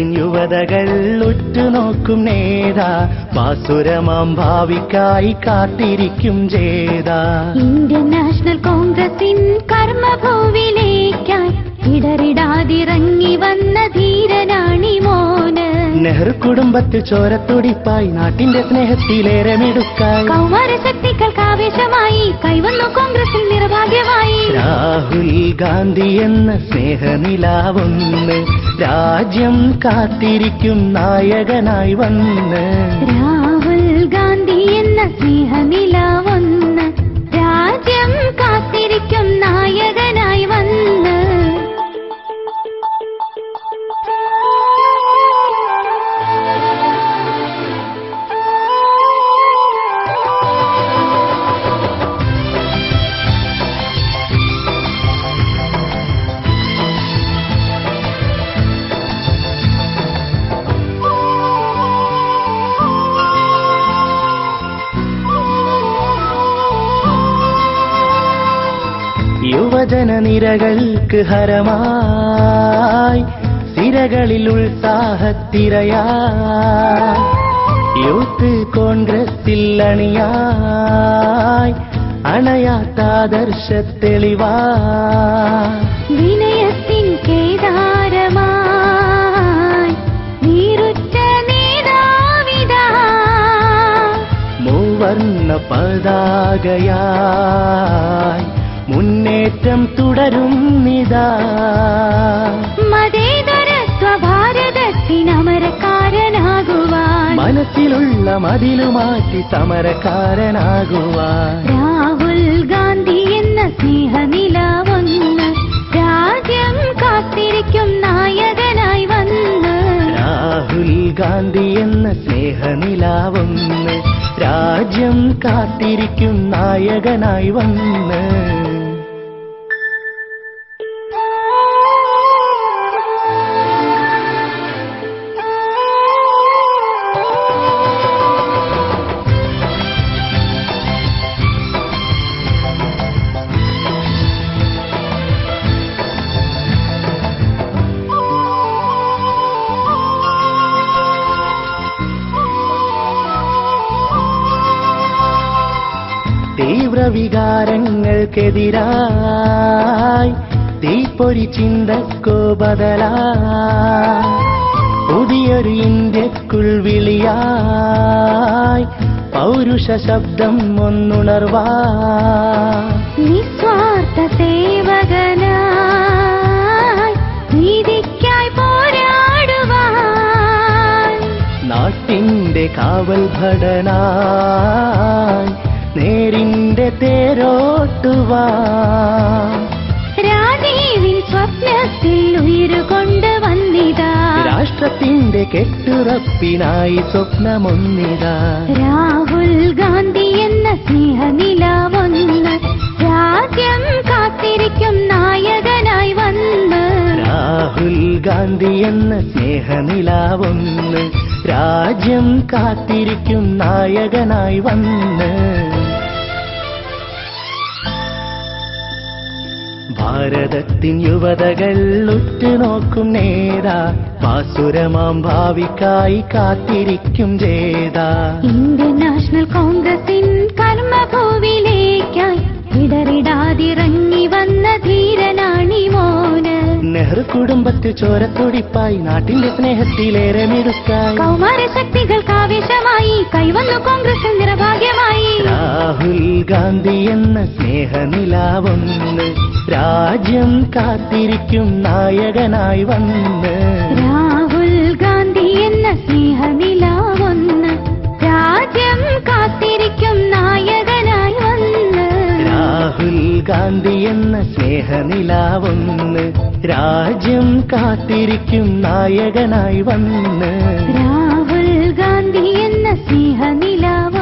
ഭാരതത്തിൻ യുവതകൾ ഉറ്റുനോക്കും നേതാ. ബാസുരമാം ഭാവിക്കായി കാത്തിരിക്കും ജേതാ. ഇന്ത്യൻ നാഷണൽ കോൺഗ്രസിൻ കർമ്മഭൂവിലേക്കായി ഇടറിടാതിറങ്ങി വന്ന ധീരനാണി മോന്. നെഹ്റു കുടുംബത്തിൽ ചോരത്തുടിപ്പായി നാട്ടിന്റെ സ്നേഹത്തിലേറെ മിടുക്കായി. കൗമാര ശക്തികൾക്ക് ആവേശമായി രാഹുൽ ഗാന്ധി എന്ന സ്നേഹനിലാവൊന്ന്. രാജ്യം കാത്തിരിക്കും നായകനായി വന്ന്. രാഹുൽ ഗാന്ധി എന്ന സ്നേഹനിലാവൊന്ന് യുവജന നിരകൾക്ക് ഹരമായി സിരകളിൽ ഉത്സാഹത്തിരയാ യൂത്ത് കോൺഗ്രസിൽ അണിയായി. അണയാത്താദർശ തെളിവാ വിനയത്തിൻ കേദാരമായി. നീറുറ്റ നേതാവിതാ മൂവർണ പതാകയായി. മുന്നേറ്റം തുടരും നിതാ മതേതരത്വ ഭാരതത്തിനമരക്കാരനാകുവാൻ മനസ്സിലുള്ള മതിലുമാറ്റി സമരക്കാരനാകുവാൻ. രാഹുൽ ഗാന്ധി എന്ന സ്നേഹനിലാവൊന്ന്. രാജ്യം കാത്തിരിക്കും നായകനായി വന്ന്. രാഹുൽ ഗാന്ധി എന്ന സ്നേഹനിലാവൊന്ന്. രാജ്യം കാത്തിരിക്കും നായകനായി വന്ന് തീവ്രവികാരങ്ങൾക്കെതിരായി തീപ്പൊരി ചിന്തക്കോ ബദലാ പുതിയൊരു ഇന്ത്യക്കുൾ വിളിയായി. പൗരുഷ ശബ്ദം ഒന്നുണർവാ നിസ്വാർത്ഥ സേവകനായി നീതിക്കായി പോരാടുവാൻ നാട്ടിന്റെ കാവൽ ഭടനായി നേരിന്റെ തേരോട്ടുവാ രാജീവിൻ സ്വപ്നത്തിൽ ഉയരുകൊണ്ട് വന്നിതാ. രാഷ്ട്രത്തിന്റെ കെട്ടുറപ്പിനായി സ്വപ്നമൊന്നിതാ. രാഹുൽ ഗാന്ധി എന്ന സ്നേഹനിലാവൊന്ന്. രാജ്യം കാത്തിരിക്കും നായകനായി വന്ന്. രാഹുൽ ഗാന്ധി എന്ന സ്നേഹനിലാവൊന്ന്. രാജ്യം കാത്തിരിക്കും നായകനായി വന്ന്. ഭാരതത്തിൻ യുവതകൾ ഉറ്റുനോക്കും നേതാ. ബാസുരമാം ഭാവിക്കായി കാത്തിരിക്കും ജേതാ. ഇന്ത്യൻ നാഷണൽ കുടുംബത്തിൽ ചോരത്തൊടിപ്പായി നാട്ടിന്റെ സ്നേഹത്തിലേറെ മിടുക്കായി. കൗമാര ശക്തികൾക്ക് ആവേശമായി കൈവന്നു കോൺഗ്രസ് നിറഭാഗ്യമായി. രാഹുൽ ഗാന്ധി എന്ന സ്നേഹനിലാവൊന്ന് രാജ്യം കാത്തിരിക്കും നായകനായി വന്ന്. രാഹുൽ ഗാന്ധി എന്ന സ്നേഹനിലാവൊന്ന് രാജ്യം കാത്തിരിക്കും ഗാന്ധി എന്ന സ്നേഹനിലാവൊന്ന്. രാജ്യം കാത്തിരിക്കും നായകനായി വന്ന്. രാഹുൽ ഗാന്ധി എന്ന സ്നേഹനിലാവ്